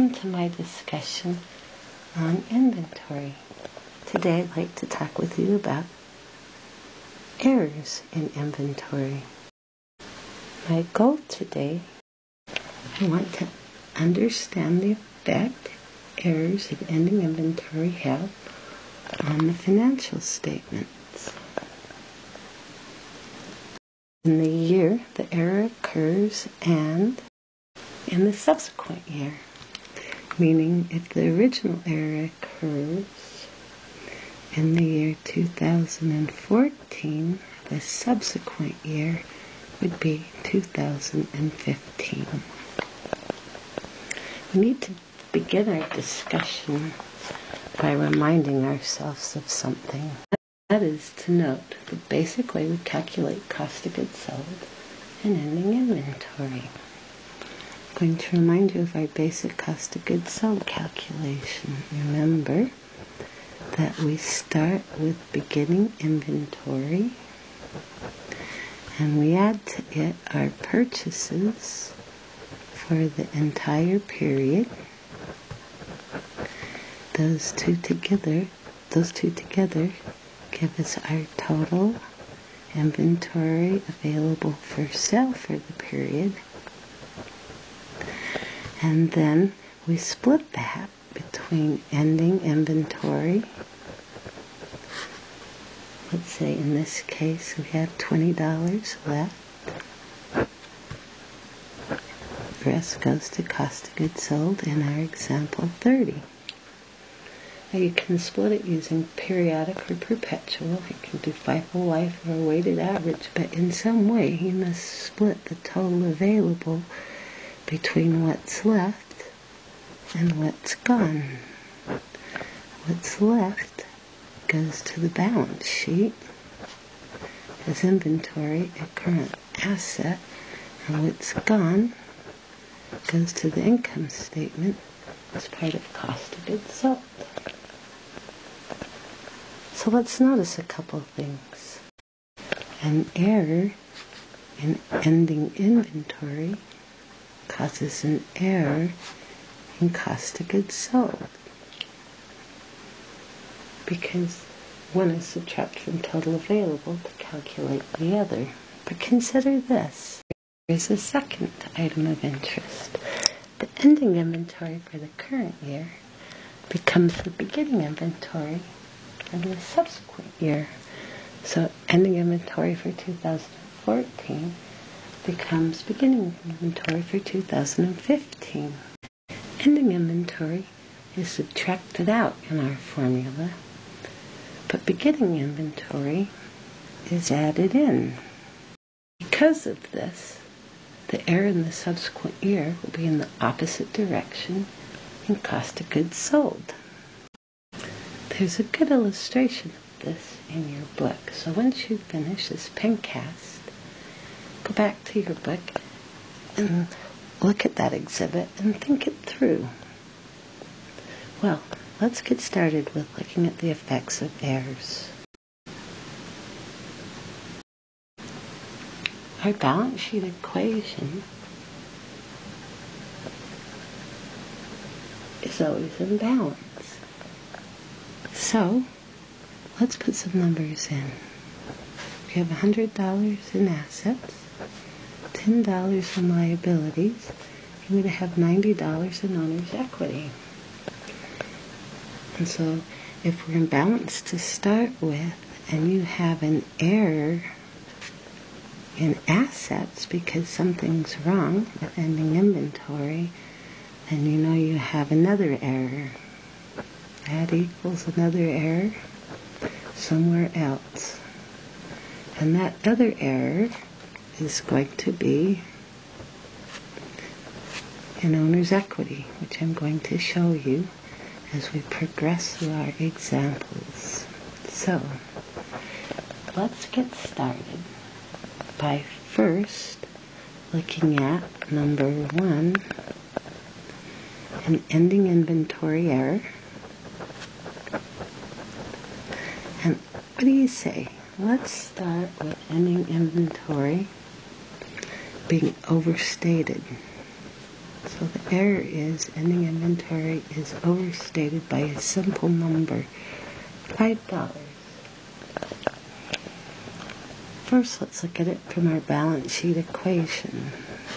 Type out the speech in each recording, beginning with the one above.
welcome to my discussion on inventory. Today I'd like to talk with you about errors in inventory. My goal today, I want to understand the effect errors in ending inventory have on the financial statements. In the year the error occurs and in the subsequent year. Meaning, if the original error occurs in the year 2014, the subsequent year would be 2015. We need to begin our discussion by reminding ourselves of something. That is to note the basic way we calculate cost of goods sold and ending inventory going to remind you of our basic cost of goods sold calculation. Remember that we start with beginning inventory and we add to it our purchases for the entire period. Those two together, those two together give us our total inventory available for sale for the period and then we split that between ending inventory. Let's say in this case we have $20 left. The rest goes to cost of goods sold in our example 30. Now you can split it using periodic or perpetual. You can do FIFO LIFO or weighted average, but in some way you must split the total available between what's left and what's gone. What's left goes to the balance sheet as inventory, a current asset, and what's gone goes to the income statement as part of cost of goods sold. So let's notice a couple things. An error in ending inventory causes an error in cost of goods sold. Because one is subtracted from total available to calculate the other. But consider this. There's a second item of interest. The ending inventory for the current year becomes the beginning inventory in the subsequent year. So ending inventory for 2014 becomes beginning inventory for 2015. Ending inventory is subtracted out in our formula, but beginning inventory is added in. Because of this, the error in the subsequent year will be in the opposite direction in cost of goods sold. There's a good illustration of this in your book, so once you finish this pencast, go back to your book and hmm. look at that exhibit and think it through. Well, let's get started with looking at the effects of errors. Our balance sheet equation is always in balance. So, let's put some numbers in. We have $100 in assets $10 in liabilities, you would have $90 in owner's equity. And so if we're in balance to start with and you have an error in assets because something's wrong with ending inventory, then you know you have another error. That equals another error somewhere else. And that other error is going to be an owner's equity, which I'm going to show you as we progress through our examples. So, let's get started by first looking at number one, an ending inventory error. And what do you say? Let's start with ending inventory being overstated. So the error is ending inventory is overstated by a simple number, $5. First, let's look at it from our balance sheet equation.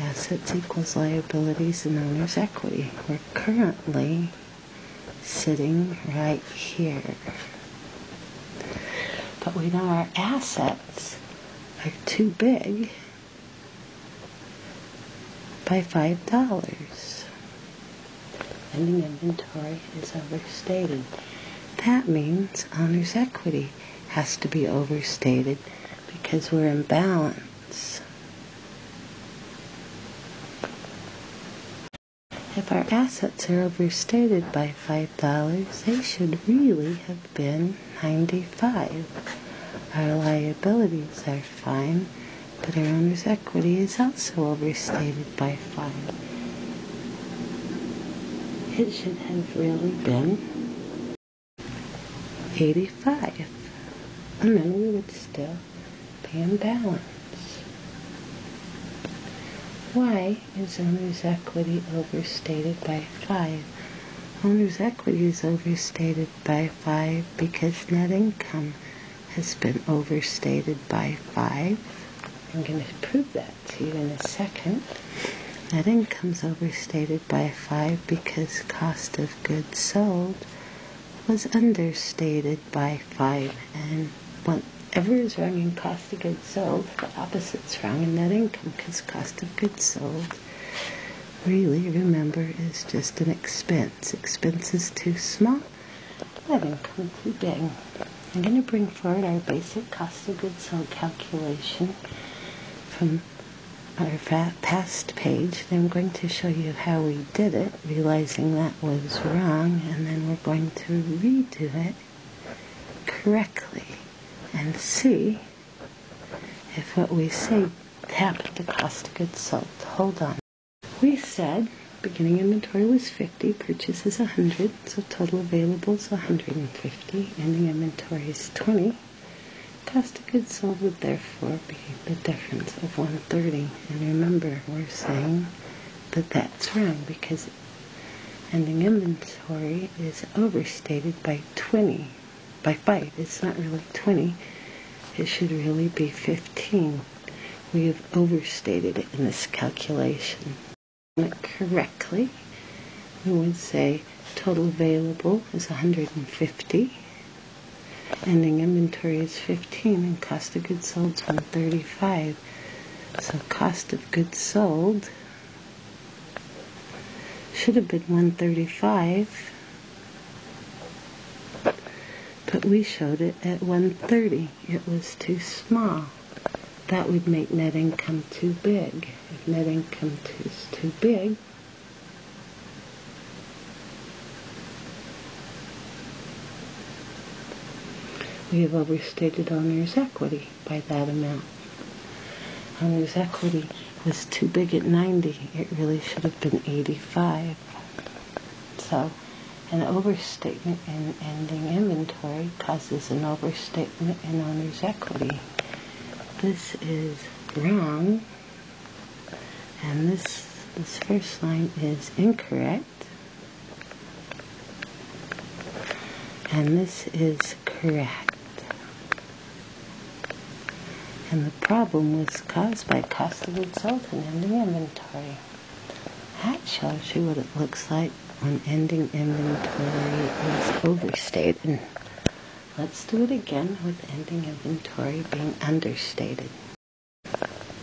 Assets equals liabilities and owner's equity. We're currently sitting right here. But we know our assets are too big by $5. Ending inventory is overstated. That means owner's equity has to be overstated because we're in balance. If our assets are overstated by $5, they should really have been 95. Our liabilities are fine, but our owner's equity is also overstated by 5. It should have really been 85. And then we would still be in balance. Why is owner's equity overstated by 5? Owner's equity is overstated by 5 because net income has been overstated by 5. I'm going to prove that to you in a second. Net income's overstated by 5 because cost of goods sold was understated by 5 and whatever is wrong in cost of goods sold, the opposite's wrong in net income because cost of goods sold really, remember, is just an expense. Expense is too small, net income too big. I'm going to bring forward our basic cost of goods sold calculation from our past page. Then I'm going to show you how we did it, realizing that was wrong, and then we're going to redo it correctly and see if what we say happened to cost of goods sold. Hold on. We said beginning inventory was 50, purchase is 100, so total available is 150, ending inventory is 20. Cost of goods sold would therefore be the difference of 130. And remember, we're saying that that's wrong because ending inventory is overstated by 20 by 5. It's not really 20. It should really be 15. We have overstated it in this calculation. Correctly, we would say total available is 150. Ending inventory is 15 and cost of goods sold is 135. So cost of goods sold should have been 135 but we showed it at 130. It was too small. That would make net income too big. If net income is too big, we have overstated owner's equity by that amount. Owner's equity was too big at 90. It really should have been 85. So an overstatement in ending inventory causes an overstatement in owner's equity. This is wrong, and this this first line is incorrect, and this is correct. And the problem was caused by cost of goods sold and ending inventory. That shows you what it looks like when ending inventory is overstated. Let's do it again with ending inventory being understated.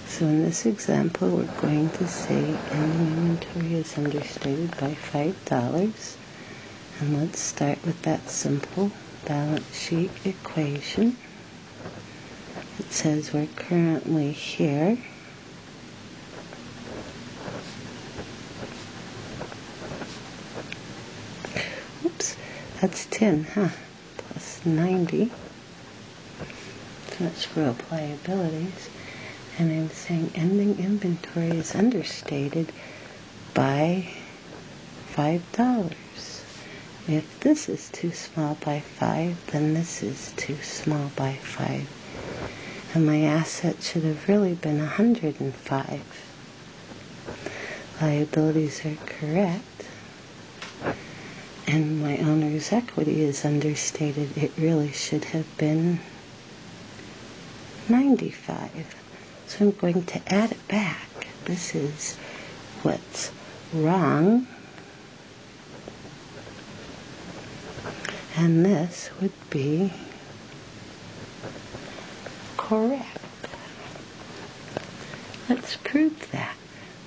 So in this example, we're going to say ending inventory is understated by $5. And let's start with that simple balance sheet equation. Says we're currently here Oops, That's 10, huh? Plus 90. So that's up liabilities. And I'm saying ending inventory is understated by $5. If this is too small by 5, then this is too small by 5. And my asset should have really been 105. liabilities are correct and my owner's equity is understated, it really should have been 95. So I'm going to add it back. This is what's wrong. And this would be correct. Let's prove that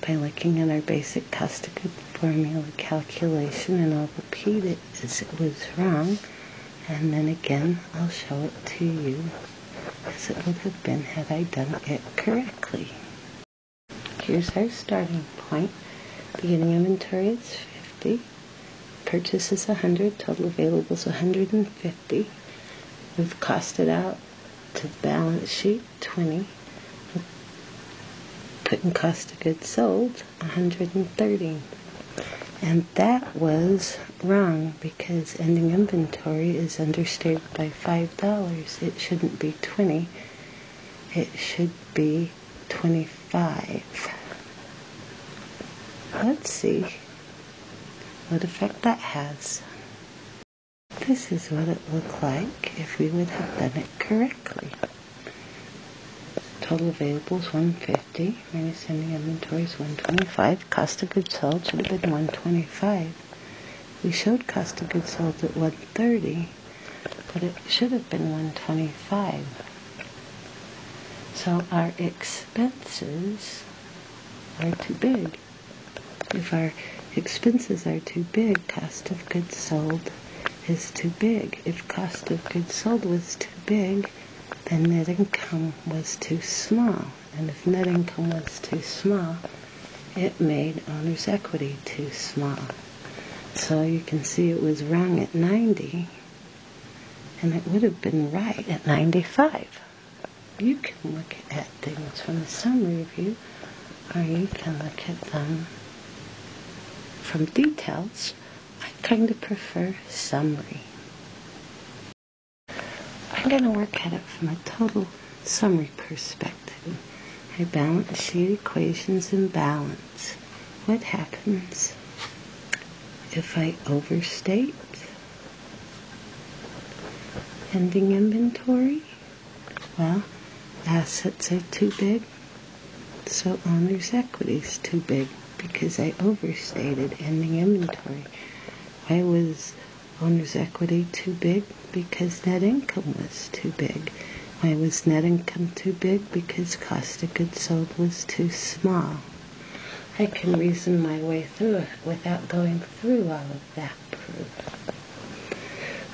by looking at our basic cost of goods formula calculation and I'll repeat it as it was wrong and then again I'll show it to you as it would have been had I done it correctly. Here's our starting point. Beginning inventory is 50. Purchase is 100. Total available is 150. We've costed out to balance sheet 20 putting cost of goods sold 130 and that was wrong because ending inventory is understated by five dollars. It shouldn't be 20 it should be 25 let's see what effect that has this is what it looked like if we would have done it correctly Total available is 150 minus ending inventory is 125. Cost of goods sold should have been 125. We showed cost of goods sold at 130, but it should have been 125. So our expenses are too big. If our expenses are too big, cost of goods sold is too big. If cost of goods sold was too big, then net income was too small. And if net income was too small, it made owner's equity too small. So you can see it was wrong at 90, and it would have been right at 95. You can look at things from the summary view, or you can look at them from details. Kind of prefer summary. I'm going to work at it from a total summary perspective. I balance sheet equations in balance. What happens if I overstate ending inventory? Well, assets are too big, so owner's equity is too big because I overstated ending inventory. Why was owner's equity too big? Because net income was too big. Why was net income too big? Because cost of goods sold was too small. I can reason my way through it without going through all of that proof.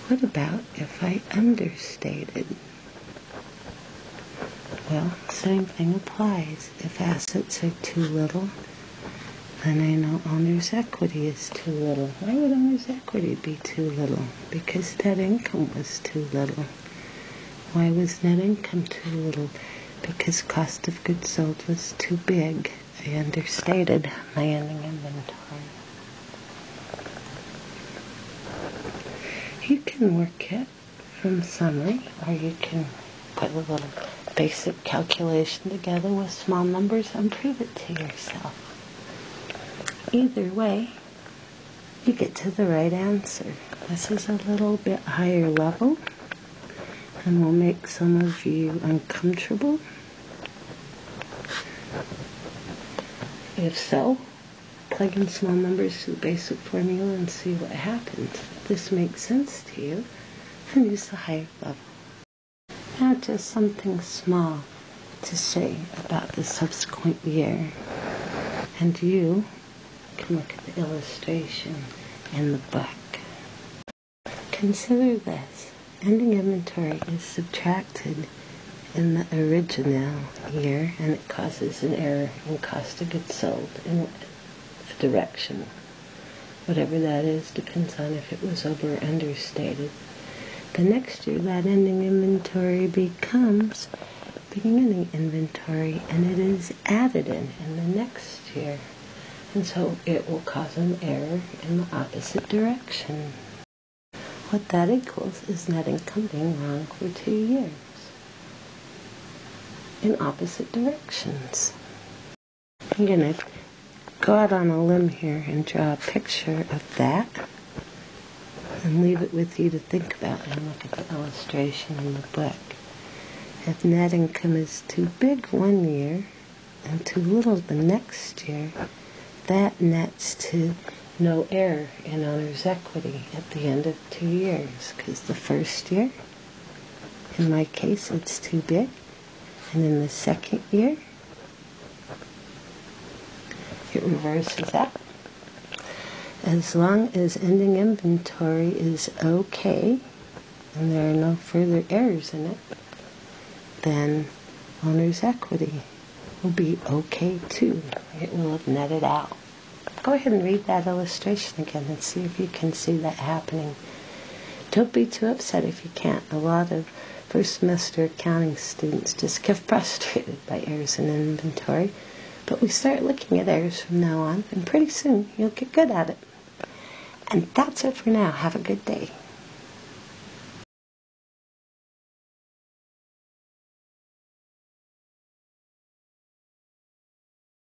What about if I understated? Well, same thing applies. If assets are too little, and I know owner's equity is too little. Why would owner's equity be too little? Because net income was too little. Why was net income too little? Because cost of goods sold was too big. I understated my ending inventory. You can work it from summary, or you can put a little basic calculation together with small numbers and prove it to yourself. Either way, you get to the right answer. This is a little bit higher level and will make some of you uncomfortable. If so, plug in small numbers to the basic formula and see what happens. If this makes sense to you, then use the higher level. Now just something small to say about the subsequent year. And you look at the illustration in the book. Consider this. Ending inventory is subtracted in the original year and it causes an error in cost of goods sold in a direction. Whatever that is depends on if it was over or understated. The next year that ending inventory becomes beginning inventory and it is added in in the next year and so it will cause an error in the opposite direction. What that equals is net income being wrong for two years in opposite directions. I'm going to go out on a limb here and draw a picture of that and leave it with you to think about and look at the illustration in the book. If net income is too big one year and too little the next year, that nets to no error in owner's equity at the end of two years because the first year, in my case, it's too big, and in the second year, it reverses out. As long as ending inventory is okay and there are no further errors in it, then owner's equity will be okay too. It will have netted out. Go ahead and read that illustration again and see if you can see that happening. Don't be too upset if you can't. A lot of first semester accounting students just get frustrated by errors in inventory. But we start looking at errors from now on, and pretty soon you'll get good at it. And that's it for now. Have a good day.